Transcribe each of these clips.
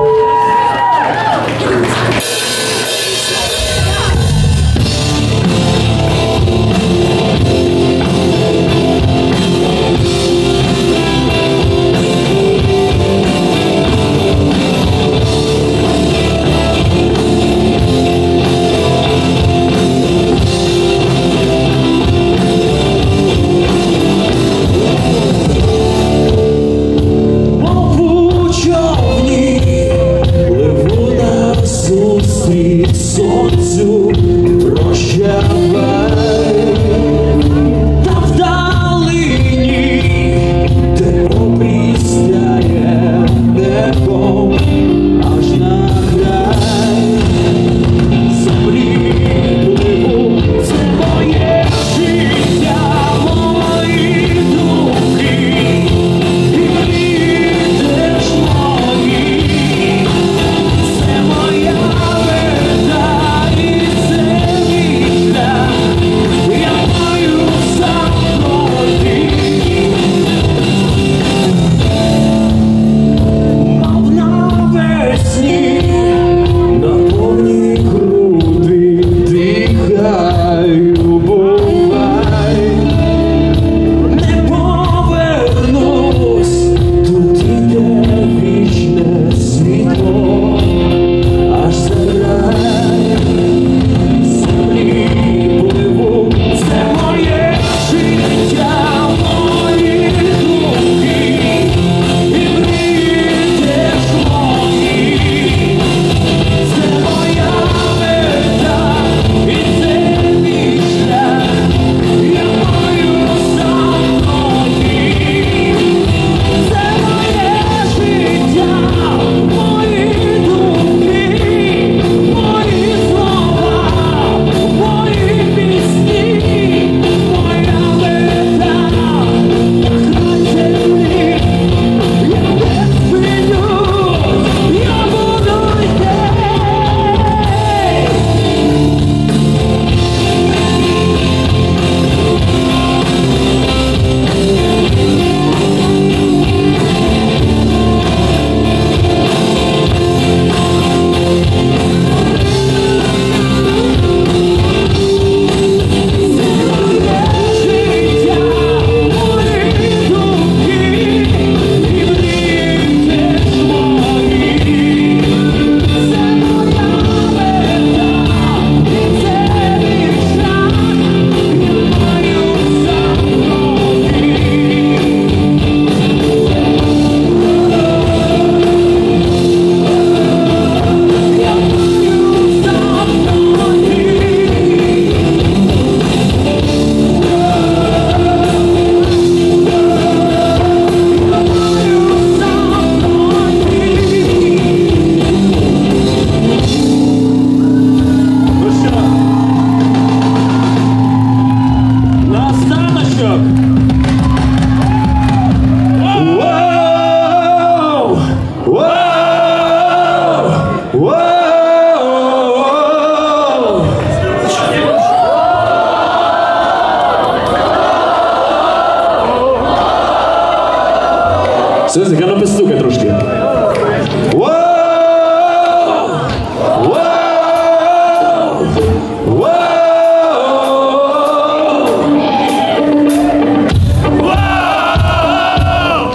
Thank ну постукай Трошки. Вау! Вау! Вау! Вау!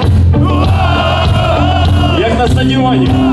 Як на стадіоні.